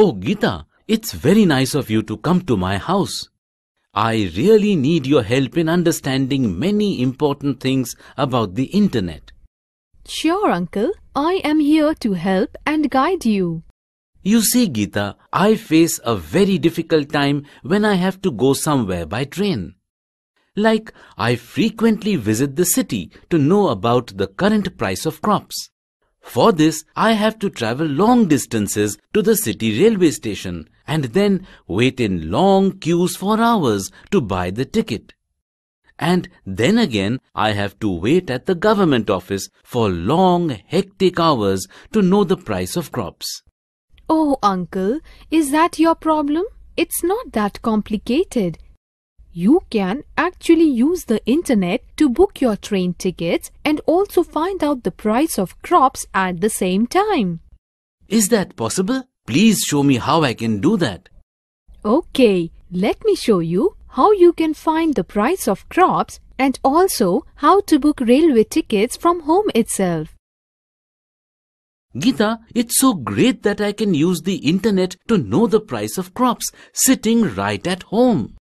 Oh, Geeta, it's very nice of you to come to my house. I really need your help in understanding many important things about the internet. Sure, uncle. I am here to help and guide you. You see, Geeta, I face a very difficult time when I have to go somewhere by train. Like, I frequently visit the city to know about the current price of crops. For this, I have to travel long distances to the city railway station and then wait in long queues for hours to buy the ticket. And then again, I have to wait at the government office for long, hectic hours to know the price of crops. Oh, uncle, is that your problem? It's not that complicated. You can actually use the internet to book your train tickets and also find out the price of crops at the same time. Is that possible? Please show me how I can do that. Okay, let me show you how you can find the price of crops and also how to book railway tickets from home itself. Gita, it's so great that I can use the internet to know the price of crops sitting right at home.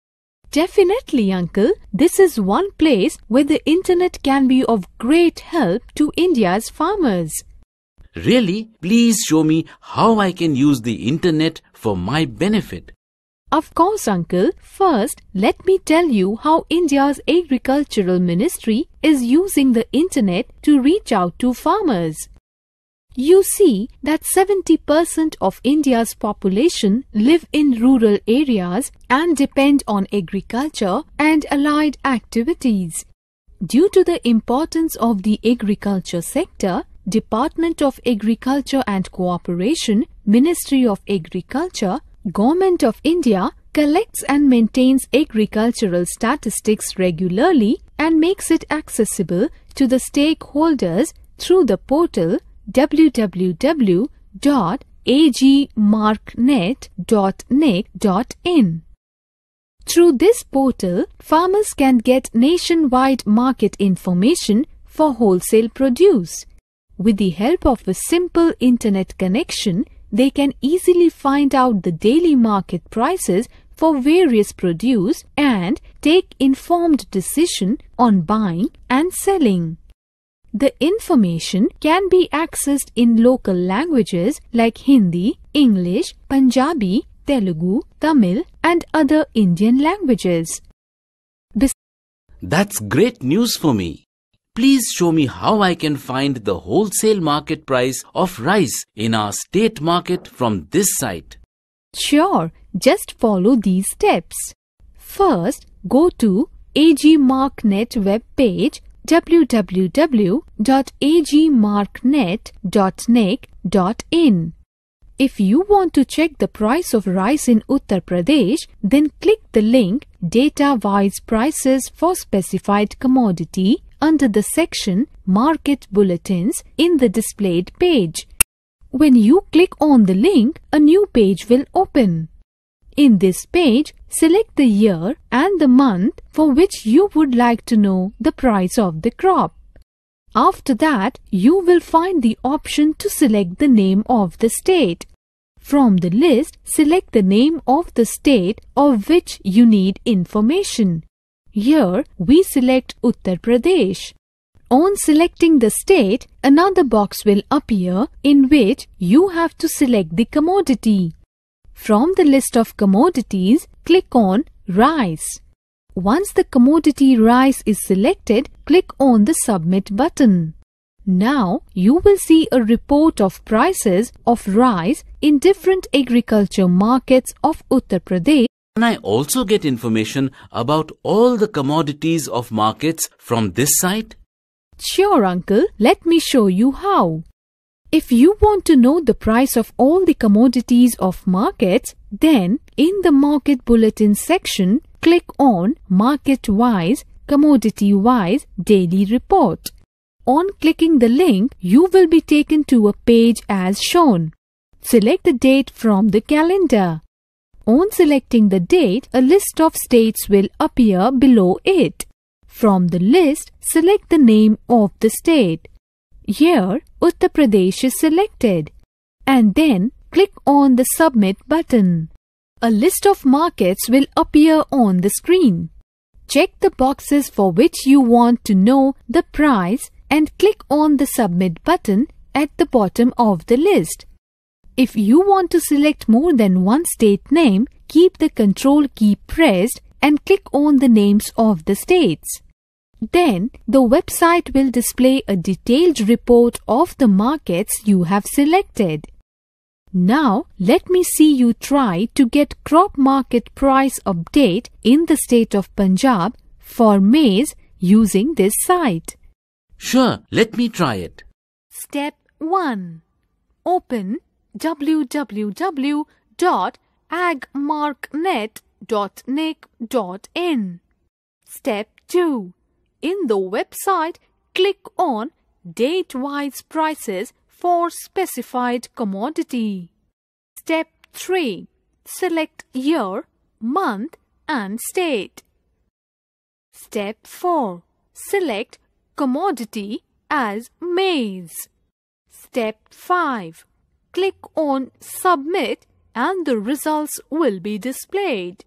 Definitely, uncle. This is one place where the internet can be of great help to India's farmers. Really? Please show me how I can use the internet for my benefit. Of course, uncle. First, let me tell you how India's Agricultural Ministry is using the internet to reach out to farmers. You see that 70% of India's population live in rural areas and depend on agriculture and allied activities. Due to the importance of the agriculture sector, Department of Agriculture and Cooperation, Ministry of Agriculture, Government of India collects and maintains agricultural statistics regularly and makes it accessible to the stakeholders through the portal www.agmarknet.nic.in. Through this portal, farmers can get nationwide market information for wholesale produce. With the help of a simple internet connection, they can easily find out the daily market prices for various produce and take informed decision on buying and selling. The information can be accessed in local languages like Hindi, English, Punjabi, Telugu, Tamil and other Indian languages. That's great news for me. Please show me how I can find the wholesale market price of rice in our state market from this site. Sure, just follow these steps. First, go to AGMarkNet web page www.agmarknet.nic.in. If you want to check the price of rice in Uttar Pradesh, then click the link Data-wise prices for specified commodity under the section Market Bulletins in the displayed page. When you click on the link, a new page will open. In this page, select the year and the month for which you would like to know the price of the crop. After that, you will find the option to select the name of the state. From the list, select the name of the state of which you need information. Here, we select Uttar Pradesh. On selecting the state, another box will appear in which you have to select the commodity. From the list of commodities, click on Rice. Once the commodity rice is selected, click on the Submit button. Now you will see a report of prices of rice in different agriculture markets of Uttar Pradesh. Can I also get information about all the commodities of markets from this site? Sure, uncle. Let me show you how. If you want to know the price of all the commodities of markets, then in the Market Bulletin section, click on Market Wise, Commodity Wise Daily Report. On clicking the link, you will be taken to a page as shown. Select the date from the calendar. On selecting the date, a list of states will appear below it. From the list, select the name of the state. Here, Uttar Pradesh is selected and then click on the Submit button. A list of markets will appear on the screen. Check the boxes for which you want to know the price and click on the Submit button at the bottom of the list. If you want to select more than one state name, keep the Control key pressed and click on the names of the states. Then the website will display a detailed report of the markets you have selected. Now let me see you try to get crop market price update in the state of Punjab for maize using this site. Sure, let me try it. Step 1. Open www.agmarknet.nic.in. Step 2. In the website, click on Date-wise prices for specified commodity. Step 3. Select year, month and state. Step 4. Select commodity as maize. Step 5. Click on Submit and the results will be displayed.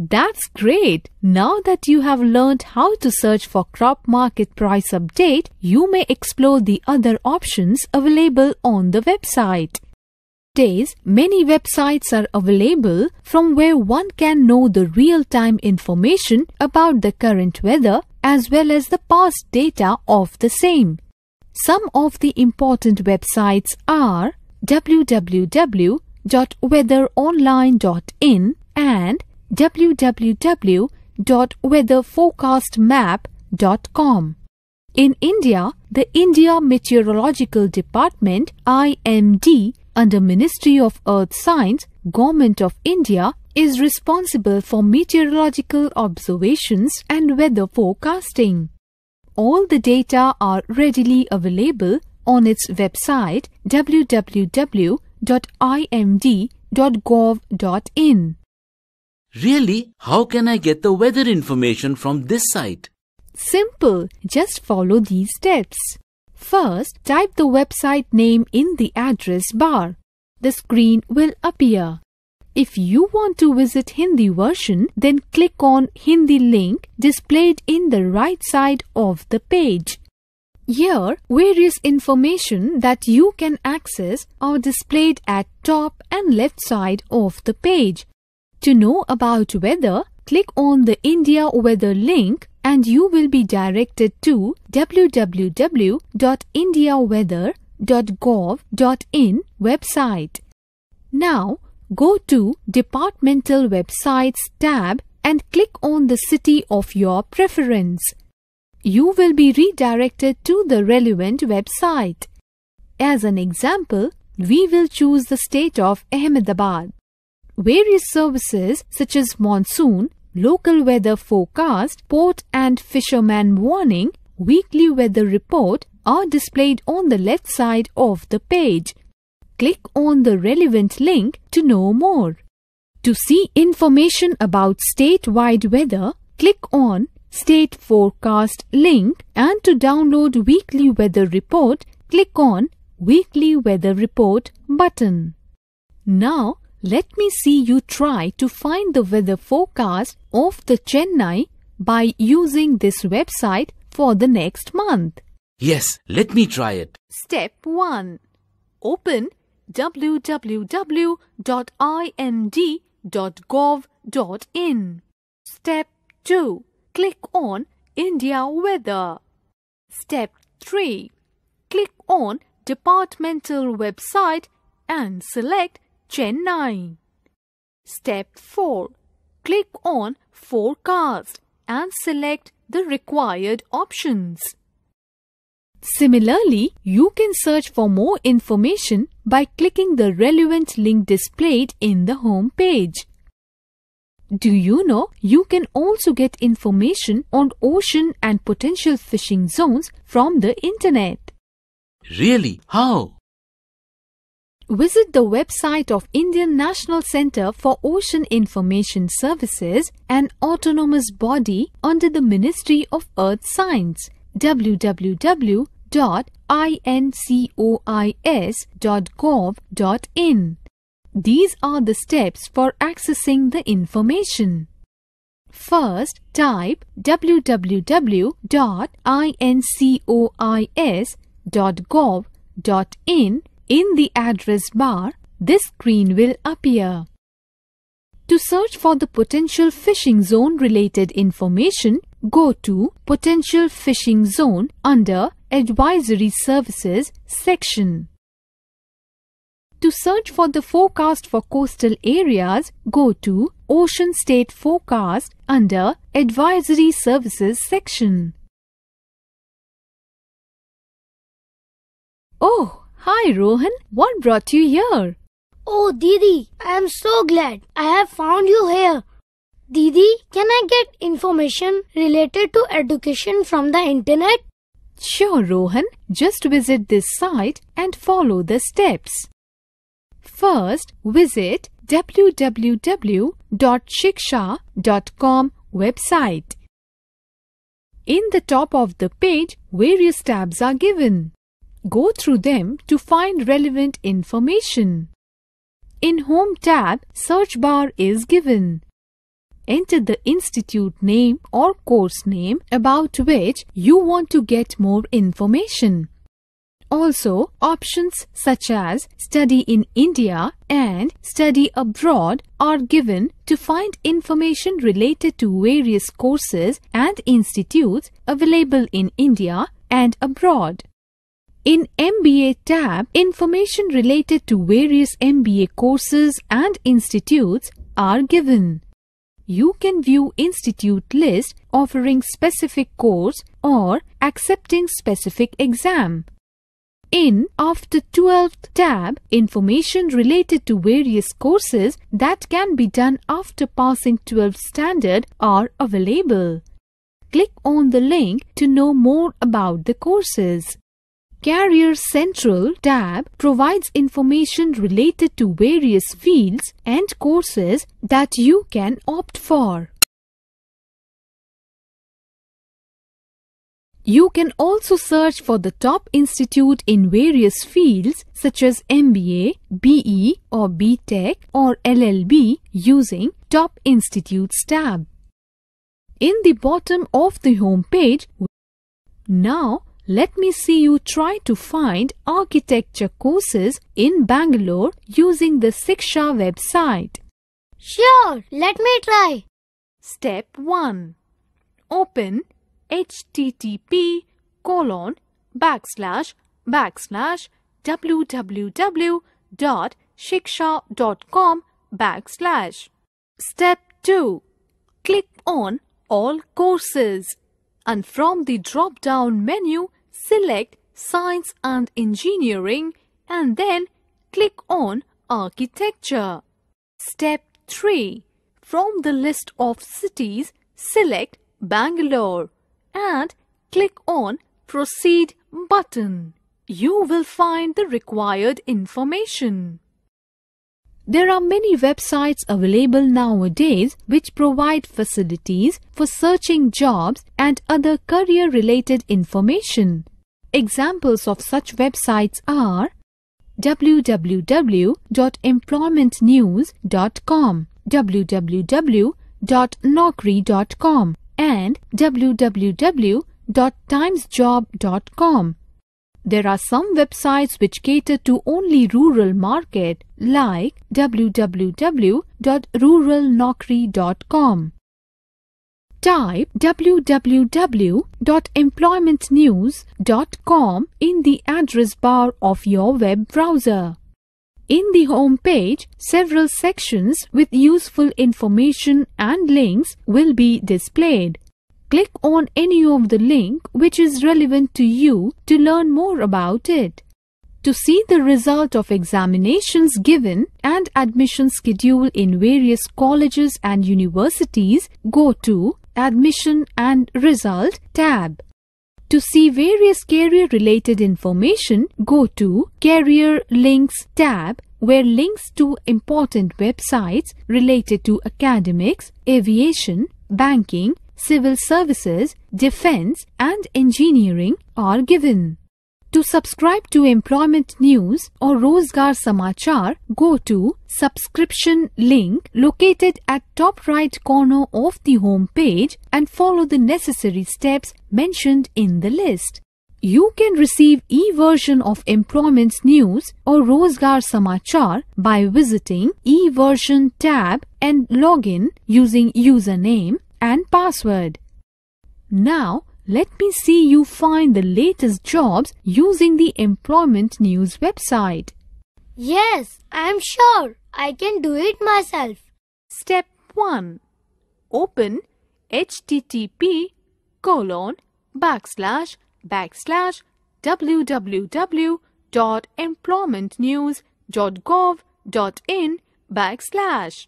That's great! Now that you have learned how to search for crop market price update, you may explore the other options available on the website. Days, many websites are available from where one can know the real-time information about the current weather as well as the past data of the same. Some of the important websites are www.weatheronline.in and www.weatherforecastmap.com. In India, the India Meteorological Department IMD under Ministry of Earth Science, Government of India is responsible for meteorological observations and weather forecasting. All the data are readily available on its website www.imd.gov.in. Really? How can I get the weather information from this site? Simple, just follow these steps. First, type the website name in the address bar. The screen will appear. If you want to visit Hindi version, then click on Hindi link displayed in the right side of the page. Here, various information that you can access are displayed at top and left side of the page. To know about weather, click on the India weather link and you will be directed to www.indiaweather.gov.in website. Now, go to Departmental Websites tab and click on the city of your preference. You will be redirected to the relevant website. As an example, we will choose the state of Ahmedabad. Various services such as monsoon, local weather forecast, port and fisherman warning, weekly weather report are displayed on the left side of the page. Click on the relevant link to know more. To see information about statewide weather, click on State Forecast link and to download weekly weather report, click on Weekly Weather Report button. Now, let me see you try to find the weather forecast of the Chennai by using this website for the next month. Yes, let me try it. Step 1. Open www.imd.gov.in. Step 2. Click on India Weather. Step 3. Click on Departmental website and select Chennai. Step 4. Click on Forecast and select the required options. Similarly, you can search for more information by clicking the relevant link displayed in the home page. Do you know you can also get information on ocean and potential fishing zones from the internet? Really? How? Visit the website of Indian National Centre for Ocean Information Services, an autonomous body under the Ministry of Earth Science www.incois.gov.in. These are the steps for accessing the information. First, type www.incois.gov.in in the address bar. This screen will appear. To search for the potential fishing zone related information, go to Potential Fishing Zone under Advisory Services section. To search for the forecast for coastal areas, go to Ocean State Forecast under Advisory Services section. Oh, hi Rohan. What brought you here? Oh, Didi, I am so glad I have found you here. Didi, can I get information related to education from the internet? Sure, Rohan. Just visit this site and follow the steps. First, visit www.shiksha.com website. In the top of the page, various tabs are given. Go through them to find relevant information. In Home tab, search bar is given. Enter the institute name or course name about which you want to get more information. Also, options such as Study in India and Study Abroad are given to find information related to various courses and institutes available in India and abroad. In MBA tab, information related to various MBA courses and institutes are given. You can view institute list offering specific course or accepting specific exam. In After 12th tab, information related to various courses that can be done after passing 12th standard are available. Click on the link to know more about the courses. Career Central tab provides information related to various fields and courses that you can opt for. You can also search for the top institute in various fields such as MBA, BE or BTech or LLB using Top Institutes tab. In the bottom of the home page, now let me see you try to find architecture courses in Bangalore using the Shiksha website. Sure, let me try. Step 1. Open http colon backslash backslash www.shiksha.com backslash. Step 2. Click on all courses and from the drop-down menu select Science and Engineering and then click on Architecture. Step 3. From the list of cities, select Bangalore and click on Proceed button. You will find the required information. There are many websites available nowadays which provide facilities for searching jobs and other career-related information. Examples of such websites are www.employmentnews.com, www.naukri.com and www.timesjob.com. There are some websites which cater to only rural market like www.ruralnaukri.com. Type www.employmentnews.com in the address bar of your web browser. In the home page, several sections with useful information and links will be displayed. Click on any of the link which is relevant to you to learn more about it. To see the result of examinations given and admission schedule in various colleges and universities, go to Admission and Result tab. To see various career-related information, go to Career Links tab where links to important websites related to academics, aviation, banking, civil services, defense and engineering are given. To subscribe to employment news or Rozgar Samachar, go to subscription link located at top right corner of the home page and follow the necessary steps mentioned in the list. You can receive e-version of employment news or Rozgar Samachar by visiting e-version tab and login using username and password. Now, let me see you find the latest jobs using the Employment News website. Yes, I'm sure I can do it myself. Step 1. Open http colon backslash backslash www.employmentnews.gov.in backslash.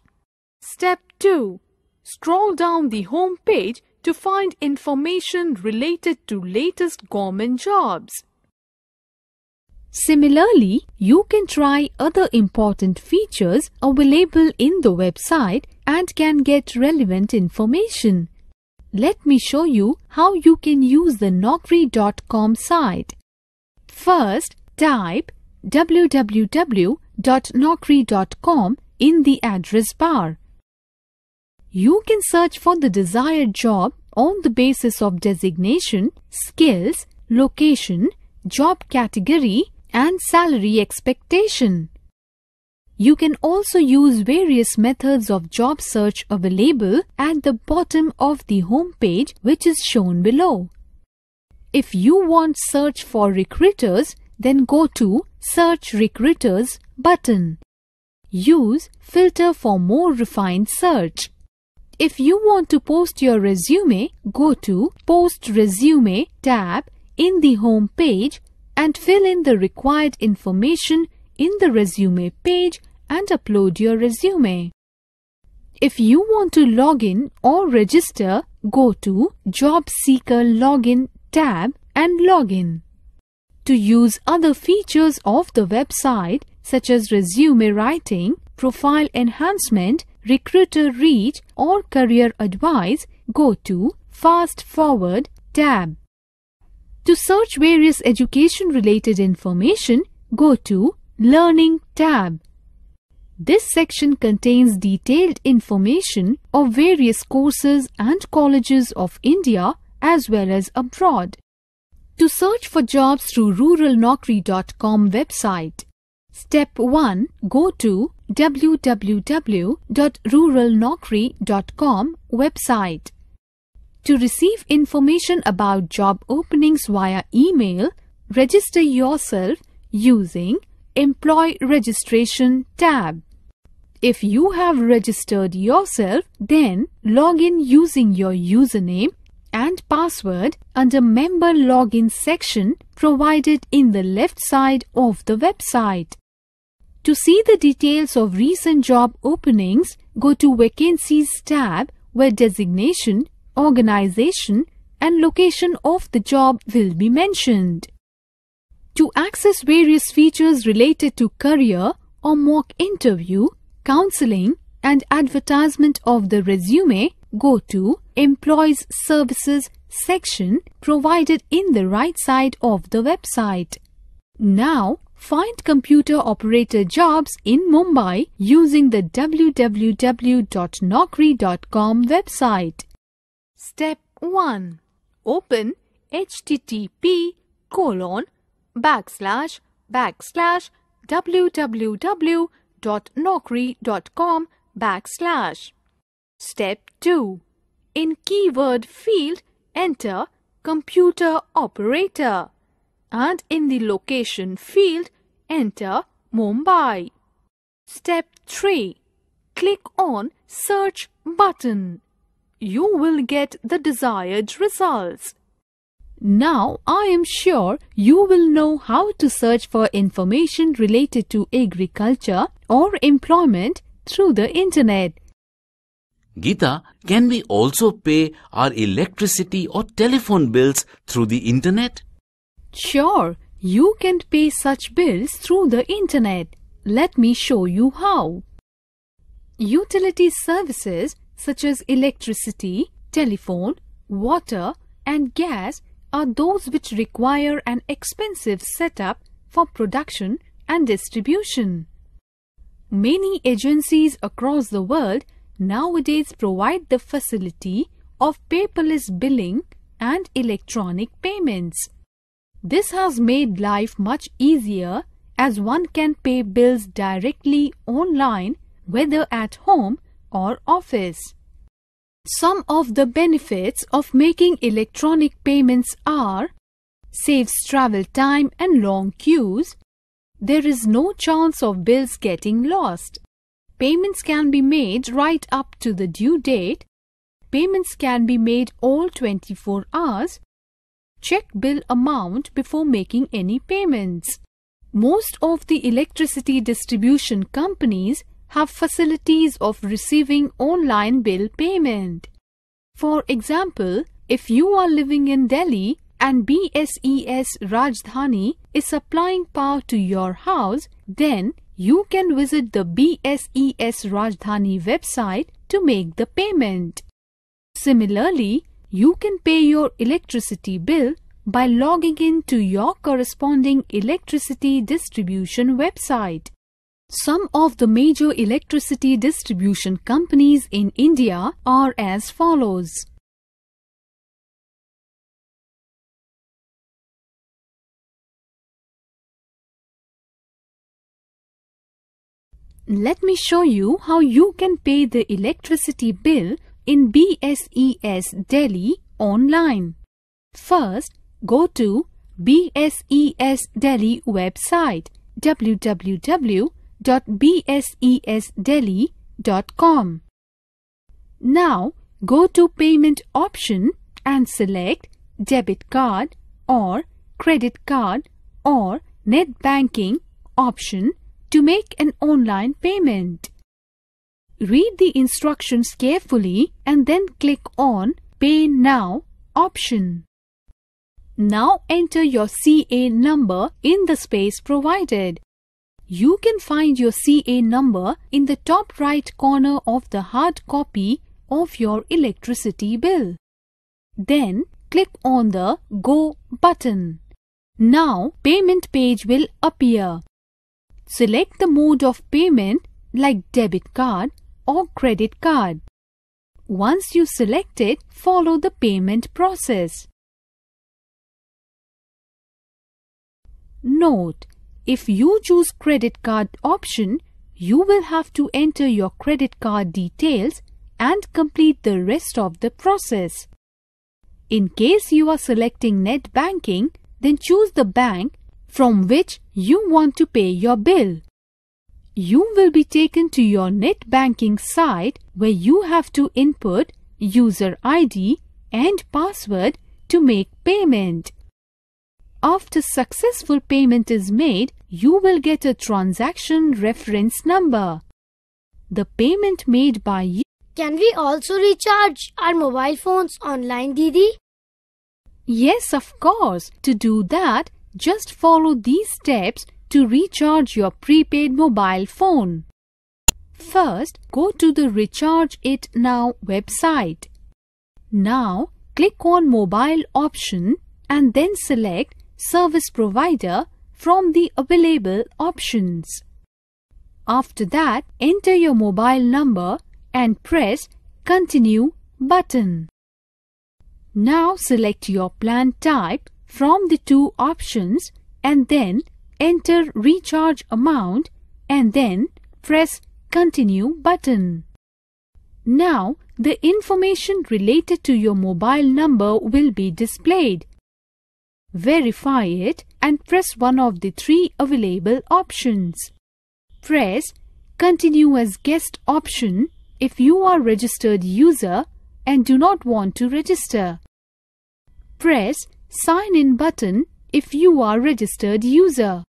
Step 2. Scroll down the home page to find information related to latest government jobs. Similarly, you can try other important features available in the website and can get relevant information. Let me show you how you can use the Naukri.com site. First, type www.naukri.com in the address bar. You can search for the desired job on the basis of designation, skills, location, job category and salary expectation. You can also use various methods of job search available at the bottom of the home page which is shown below. If you want search for recruiters, then go to Search Recruiters button. Use Filter for more refined search. If you want to post your resume, go to Post Resume tab in the home page and fill in the required information in the resume page and upload your resume. If you want to log in or register, go to Job Seeker Login tab and log in. To use other features of the website such as resume writing, profile enhancement, recruiter reach or career advice, go to Fast Forward tab. To search various education related information, go to Learning tab. This section contains detailed information of various courses and colleges of India as well as abroad. To search for jobs through ruralnaukri.com website, Step 1. Go to www.ruralnaukri.com website. To receive information about job openings via email, register yourself using Employee Registration tab. If you have registered yourself, then log in using your username and password under member login section provided in the left side of the website. To see the details of recent job openings, go to Vacancies tab where designation, organization and location of the job will be mentioned. To access various features related to career or mock interview, counseling and advertisement of the resume, go to Employees Services section provided in the right side of the website. Now, Find computer operator jobs in Mumbai using the www.naukri.com website. Step 1. Open http colon backslash backslash www.naukri.com backslash. Step 2. In keyword field, enter computer operator and in the location field, enter Mumbai. Step 3. Click on Search button. You will get the desired results. Now I am sure you will know how to search for information related to agriculture or employment through the internet. Geeta, can we also pay our electricity or telephone bills through the internet? Sure, you can pay such bills through the internet. Let me show you how. Utility services such as electricity, telephone, water and gas are those which require an expensive setup for production and distribution. Many agencies across the world nowadays provide the facility of paperless billing and electronic payments. This has made life much easier as one can pay bills directly online whether at home or office. Some of the benefits of making electronic payments are saves travel time and long queues. There is no chance of bills getting lost. Payments can be made right up to the due date. Payments can be made all 24 hours. Check bill amount before making any payments. Most of the electricity distribution companies have facilities of receiving online bill payment. For example, if you are living in Delhi and BSES Rajdhani is supplying power to your house, then you can visit the BSES Rajdhani website to make the payment. Similarly, you can pay your electricity bill by logging in to your corresponding electricity distribution website. Some of the major electricity distribution companies in India are as follows. Let me show you how you can pay the electricity bill in BSES Delhi online. First, go to BSES Delhi website www.bsesdelhi.com. Now go to payment option and select debit card or credit card or net banking option to make an online payment. Read the instructions carefully and then click on Pay Now option. Now enter your CA number in the space provided. You can find your CA number in the top right corner of the hard copy of your electricity bill. Then click on the Go button. Now payment page will appear. Select the mode of payment like debit card or credit card. Once you select it, follow the payment process. Note if you choose credit card option, you will have to enter your credit card details and complete the rest of the process. In case you are selecting net banking, then choose the bank from which you want to pay your bill. You will be taken to your net banking site where you have to input user ID and password to make payment. After successful payment is made, you will get a transaction reference number. The payment made by you. Can we also recharge our mobile phones online, Didi? Yes, of course. To do that, just follow these steps to recharge your prepaid mobile phone. First, go to the Recharge It Now website. Now, click on Mobile option and then select service provider from the available options. After that, enter your mobile number and press Continue button. Now select your plan type from the two options and then enter recharge amount and then press Continue button. Now the information related to your mobile number will be displayed verify it and press one of the three available options. Press Continue as guest option if you are registered user and do not want to register. Press Sign in button if you are registered user.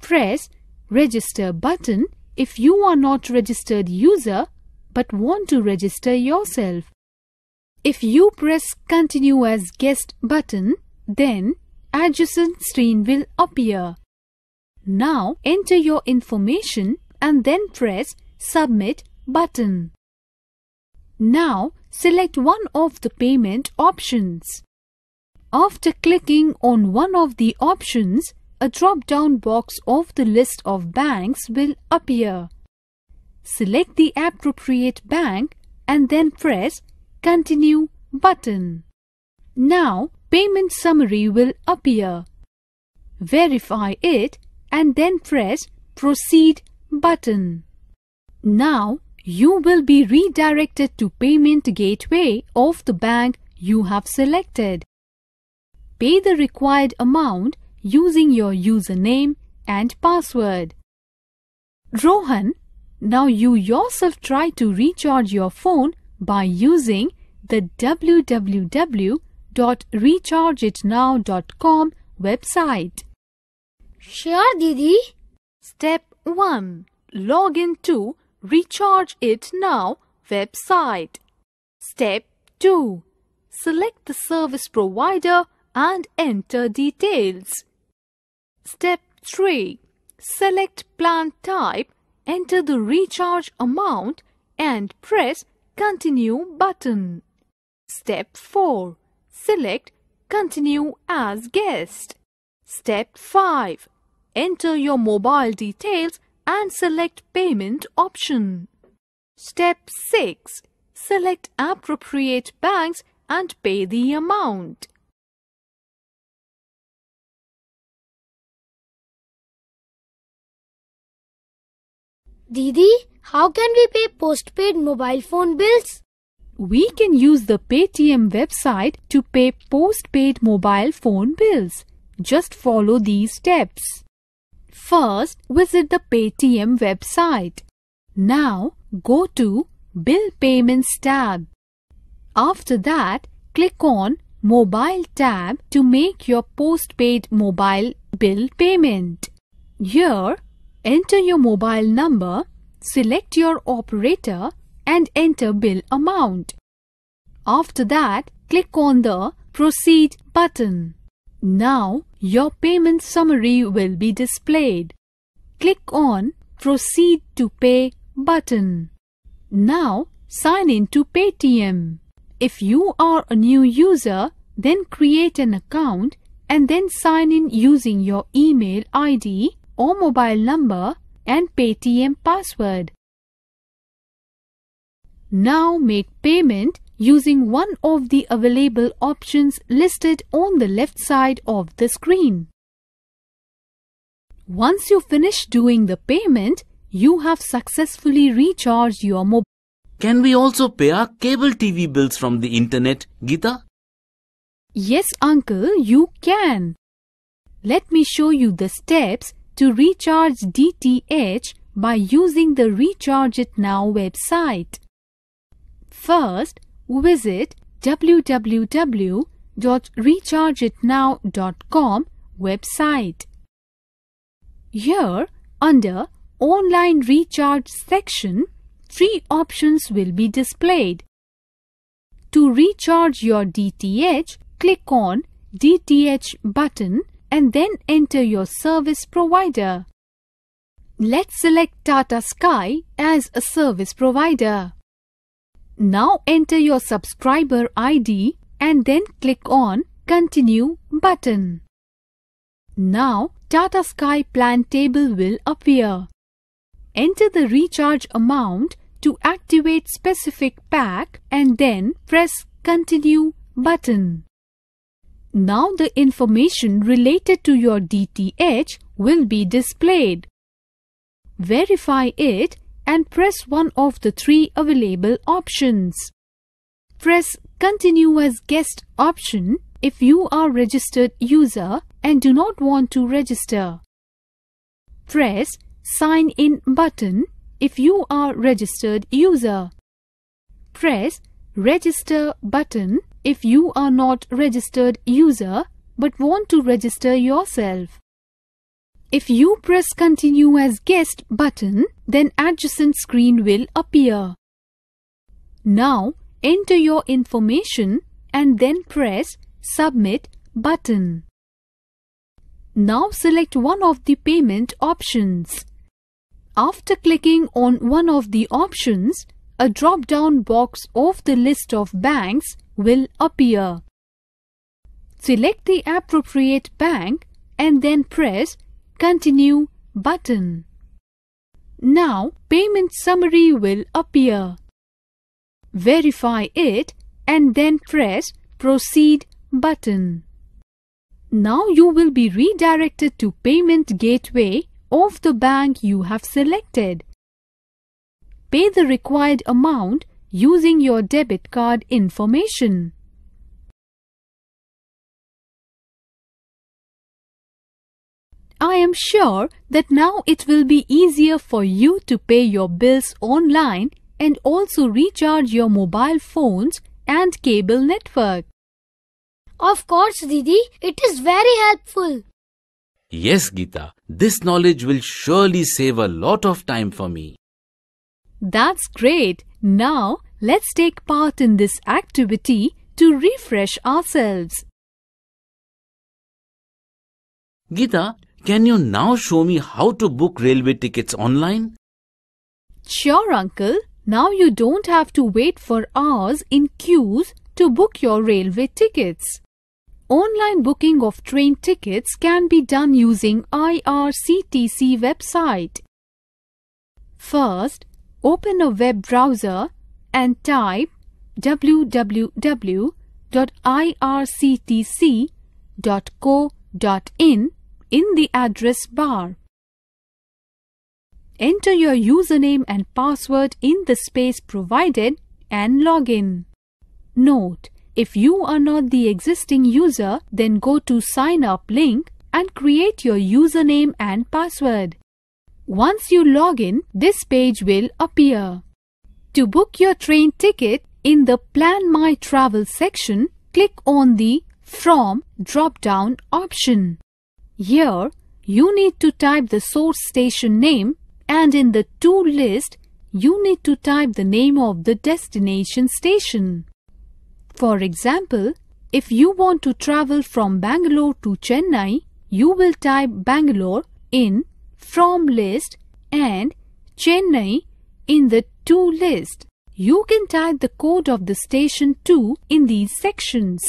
Press Register button if you are not registered user but want to register yourself. If you press Continue as guest button, then adjacent screen will appear. Now enter your information and then press Submit button. Now select one of the payment options. After clicking on one of the options, a drop-down box of the list of banks will appear. Select the appropriate bank and then press Continue button. Now payment summary will appear. Verify it and then press Proceed button. Now you will be redirected to payment gateway of the bank you have selected. Pay the required amount using your username and password. Rohan, now you yourself try to recharge your phone by using the www.rechargeitnow.com website. Sure, Didi. Step 1. Log in to Recharge It Now website. Step 2. Select the service provider and enter details. Step 3. Select plan type, enter the recharge amount and press Continue button. Step 4. Select Continue as guest. Step 5. Enter your mobile details and select Payment option. Step 6. Select appropriate banks and pay the amount. Didi, how can we pay postpaid mobile phone bills? We can use the Paytm website to pay postpaid mobile phone bills. Just follow these steps. First, visit the Paytm website. Now, go to Bill Payments tab. After that, click on Mobile tab to make your postpaid mobile bill payment. Here, enter your mobile number, select your operator and enter bill amount. After that, click on the Proceed button. Now, your payment summary will be displayed. Click on Proceed to Pay button. Now, sign in to Paytm. If you are a new user, then create an account and then sign in using your email ID or mobile number and Paytm password. Now make payment using one of the available options listed on the left side of the screen. Once you finish doing the payment, you have successfully recharged your mobile. Can we also pay our cable TV bills from the internet, Gita? Yes, uncle, you can. Let me show you the steps to recharge DTH by using the Recharge It Now website. First, visit www.rechargeitnow.com website. Here, under Online Recharge section, three options will be displayed. To recharge your DTH, click on DTH button and then enter your service provider. Let's select Tata Sky as a service provider. Now enter your subscriber ID and then click on Continue button. Now Tata Sky plan table will appear. Enter the recharge amount to activate specific pack and then press Continue button. Now the information related to your DTH will be displayed. Verify it and press one of the three available options. Press Continue as Guest option if you are registered user and do not want to register. Press Sign In button if you are registered user. Press Register button if you are not registered user but want to register yourself. If you press continue as guest button, then adjacent screen will appear. Now enter your information and then press submit button. Now select one of the payment options. After clicking on one of the options, a drop-down box of the list of banks will appear. select the appropriate bank and then press Continue button. Now payment summary will appear. Verify it and then press Proceed button. Now you will be redirected to payment gateway of the bank you have selected. Pay the required amount using your debit card information. I am sure that now it will be easier for you to pay your bills online and also recharge your mobile phones and cable network. Of course, Didi, it is very helpful. Yes, Geeta, this knowledge will surely save a lot of time for me. That's great. Now, let's take part in this activity to refresh ourselves. Geeta, can you now show me how to book railway tickets online? Sure, uncle. Now you don't have to wait for hours in queues to book your railway tickets. Online booking of train tickets can be done using IRCTC website. First, open a web browser and type www.irctc.co.in in the address bar. Enter your username and password in the space provided and log in. Note, if you are not the existing user, then go to sign up link and create your username and password. Once you log in, this page will appear. To book your train ticket, in the Plan My Travel section, click on the From drop-down option. Here, you need to type the source station name and in the To list, you need to type the name of the destination station. For example, if you want to travel from Bangalore to Chennai, you will type Bangalore in From list and Chennai in the To list. You can type the code of the station too in these sections.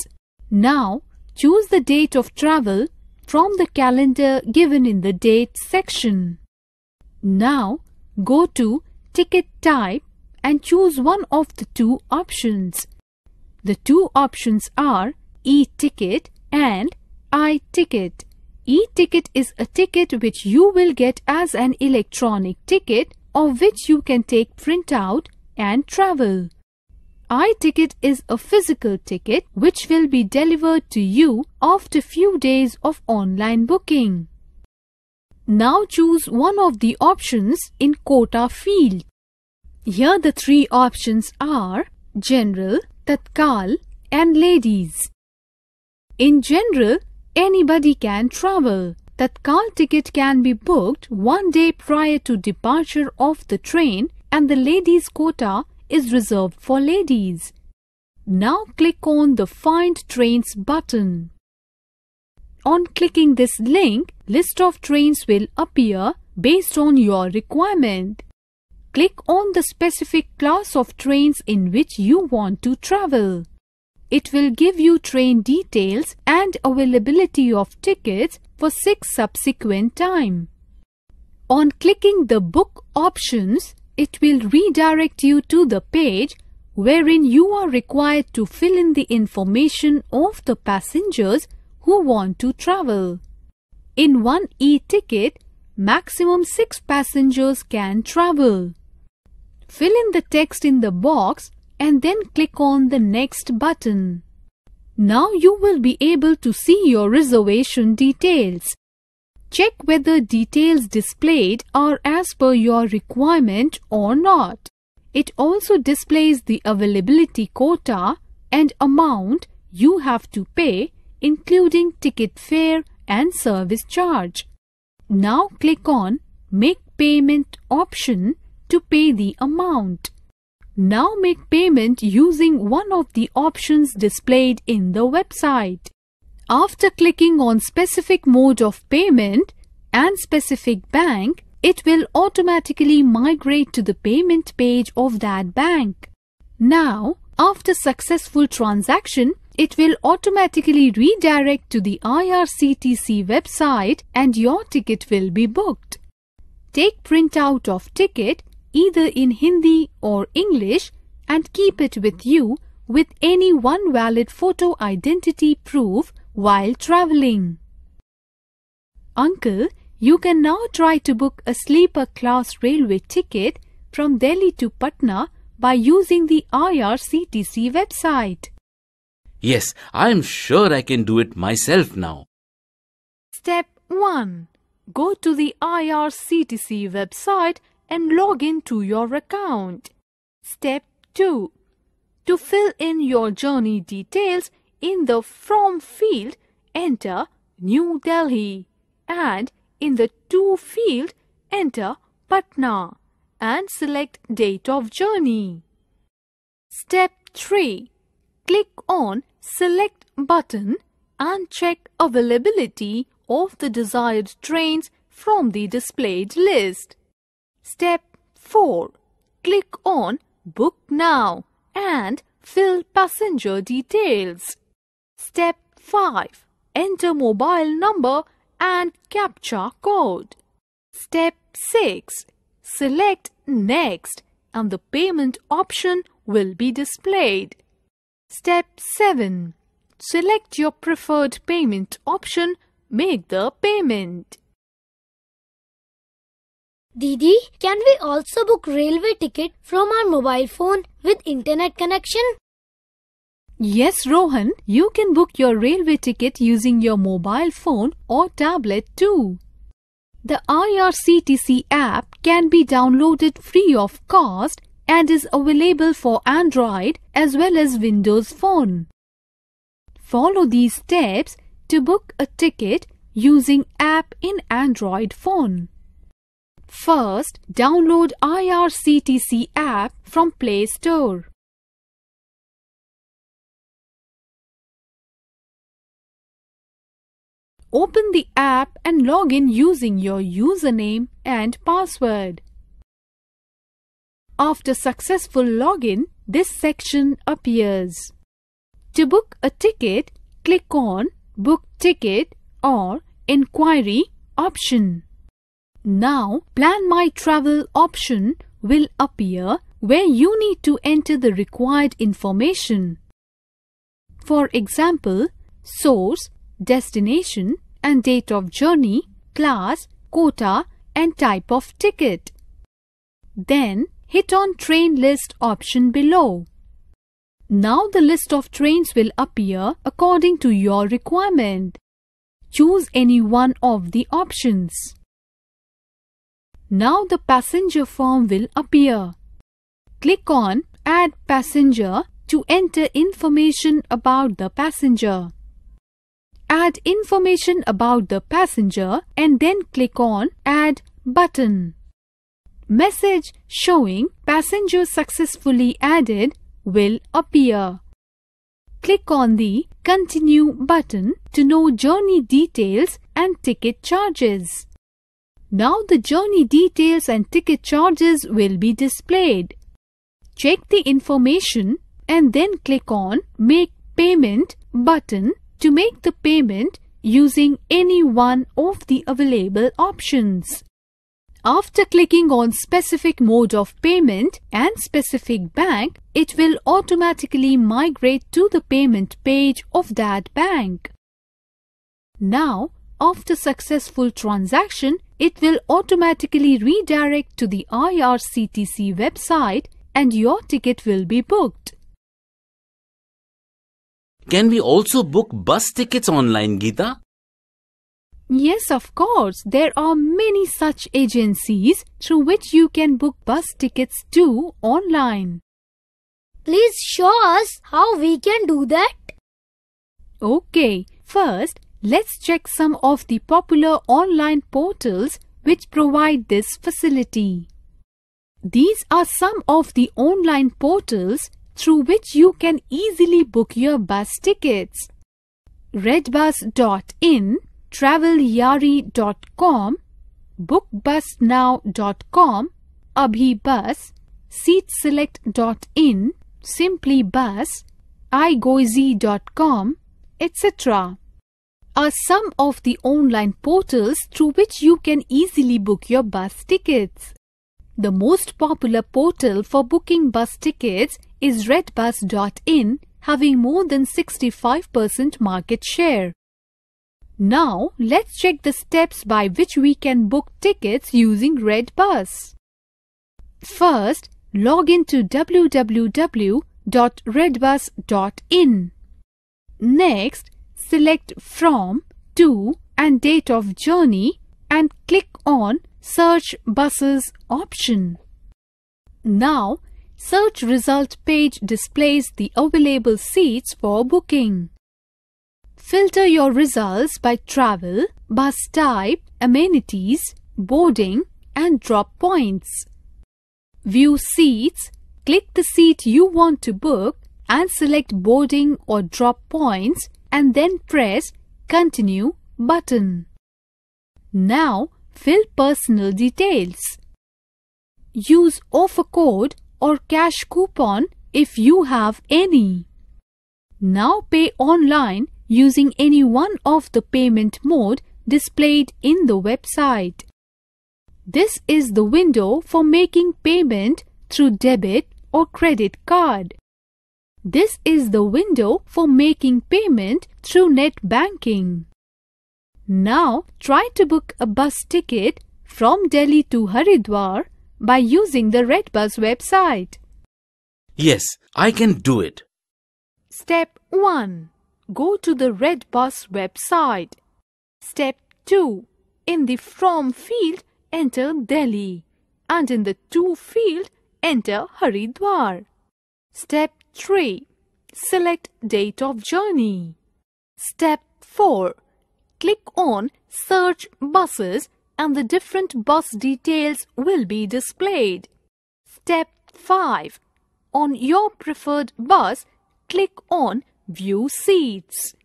Now, choose the date of travel from the calendar given in the Date section. Now, go to Ticket Type and choose one of the two options. The two options are e-ticket and i-ticket. E-ticket is a ticket which you will get as an electronic ticket of which you can take printout and travel i-ticket is a physical ticket which will be delivered to you after few days of online booking. Now choose one of the options in quota field. Here the three options are General, Tatkal and Ladies. In General, anybody can travel. Tatkal ticket can be booked one day prior to departure of the train and the ladies quota is reserved for ladies. Now click on the Find Trains button. On clicking this link, list of trains will appear based on your requirement. Click on the specific class of trains in which you want to travel. It will give you train details and availability of tickets for 6 subsequent time. On clicking the book options, it will redirect you to the page wherein you are required to fill in the information of the passengers who want to travel. In one e-ticket, maximum 6 passengers can travel. Fill in the text in the box and then click on the next button. Now you will be able to see your reservation details. Check whether details displayed are as per your requirement or not. It also displays the availability quota and amount you have to pay including ticket fare and service charge. Now click on Make Payment option to pay the amount. Now make payment using one of the options displayed in the website. After clicking on specific mode of payment and specific bank, it will automatically migrate to the payment page of that bank. Now, after successful transaction, it will automatically redirect to the IRCTC website and your ticket will be booked. Take printout of ticket either in Hindi or English and keep it with you with any one valid photo identity proof while traveling. Uncle, you can now try to book a sleeper class railway ticket from Delhi to Patna by using the IRCTC website. Yes, I am sure I can do it myself now. Step 1. Go to the IRCTC website and log in to your account. Step 2. To fill in your journey details in the From field, enter New Delhi and in the To field, enter Patna and select Date of Journey. Step 3. Click on Select button and check availability of the desired trains from the displayed list. Step 4. Click on Book Now and fill passenger details. Step 5. Enter mobile number and captcha code. Step 6. Select Next and the payment option will be displayed. Step 7. Select your preferred payment option. Make the payment. Didi, can we also book railway ticket from our mobile phone with internet connection? Yes, Rohan, you can book your railway ticket using your mobile phone or tablet too. The IRCTC app can be downloaded free of cost and is available for Android as well as Windows Phone. Follow these steps to book a ticket using app in Android phone. First, download IRCTC app from Play Store. Open the app and log in using your username and password. After successful login, this section appears. To book a ticket, click on Book Ticket or Inquiry option. Now, Plan My Travel option will appear where you need to enter the required information. For example, source, destination and date of journey, class, quota and type of ticket. Then hit on train list option below. Now the list of trains will appear according to your requirement. Choose any one of the options. Now the passenger form will appear. Click on Add Passenger to enter information about the passenger. Add information about the passenger and then click on Add button. Message showing passenger successfully added will appear. Click on the Continue button to know journey details and ticket charges. Now the journey details and ticket charges will be displayed. Check the information and then click on Make Payment button to make the payment using any one of the available options. After clicking on specific mode of payment and specific bank, it will automatically migrate to the payment page of that bank. Now, after successful transaction, it will automatically redirect to the IRCTC website and your ticket will be booked. Can we also book bus tickets online, Geeta? Yes, of course. There are many such agencies through which you can book bus tickets too online. Please show us how we can do that. Okay, first let's check some of the popular online portals which provide this facility. These are some of the online portals through which you can easily book your bus tickets. Redbus.in, Travelyaari.com, bookbusnow.com, Abhibus, seatselect.in, Simply Bus, igoeasy.com, etc. are some of the online portals through which you can easily book your bus tickets. The most popular portal for booking bus tickets is redbus.in having more than 65% market share. Now, let's check the steps by which we can book tickets using Redbus. First, log into www.redbus.in. Next, select From, To and Date of Journey and click on Search Buses option. Now, search result page displays the available seats for booking. Filter your results by travel, bus type, amenities, boarding and drop points. View seats, click the seat you want to book and select boarding or drop points and then press Continue button. Now fill personal details. Use offer code or cash coupon if you have any. Now pay online using any one of the payment mode displayed in the website. This is the window for making payment through debit or credit card. This is the window for making payment through net banking. Now try to book a bus ticket from Delhi to Haridwar by using the Redbus website. Yes, I can do it. Step 1. Go to the Redbus website. Step 2. In the From field, enter Delhi. And in the To field, enter Haridwar. Step 3. Select Date of Journey. Step 4. Click on Search Buses and the different bus details will be displayed. Step 5. On your preferred bus, click on View Seats.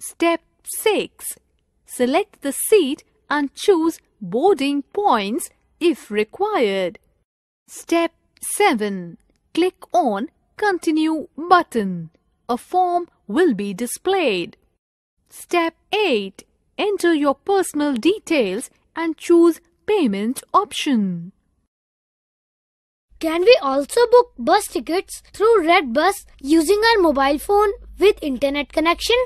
Step 6. Select the seat and choose boarding points if required. Step 7. Click on Continue button. A form will be displayed. Step 8. Enter your personal details and choose payment option. Can we also book bus tickets through Redbus using our mobile phone with internet connection?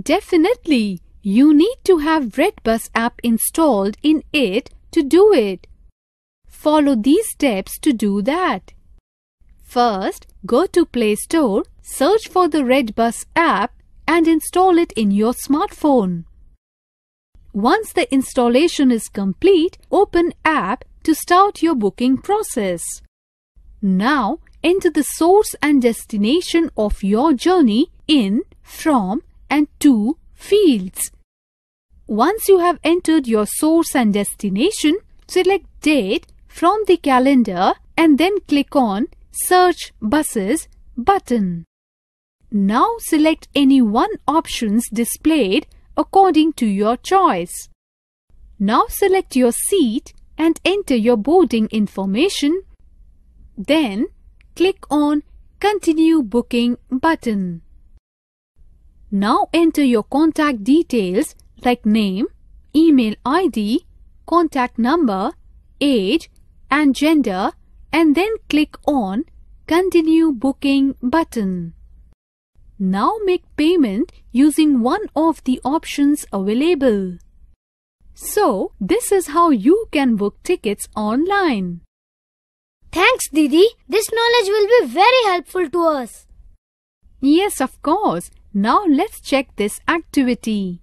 Definitely. You need to have Redbus app installed in it to do it. Follow these steps to do that. First, go to Play Store, search for the Redbus app and install it in your smartphone. Once the installation is complete, open app to start your booking process. Now, enter the source and destination of your journey in, from and to fields. Once you have entered your source and destination, select date from the calendar and then click on Search Buses button. Now select any one options displayed according to your choice. Now select your seat and enter your boarding information. Then click on Continue Booking button. Now enter your contact details like name, email ID, contact number, age and gender and then click on Continue Booking button. Now make payment using one of the options available. So, this is how you can book tickets online. Thanks, Didi. This knowledge will be very helpful to us. Yes, of course. Now let's check this activity.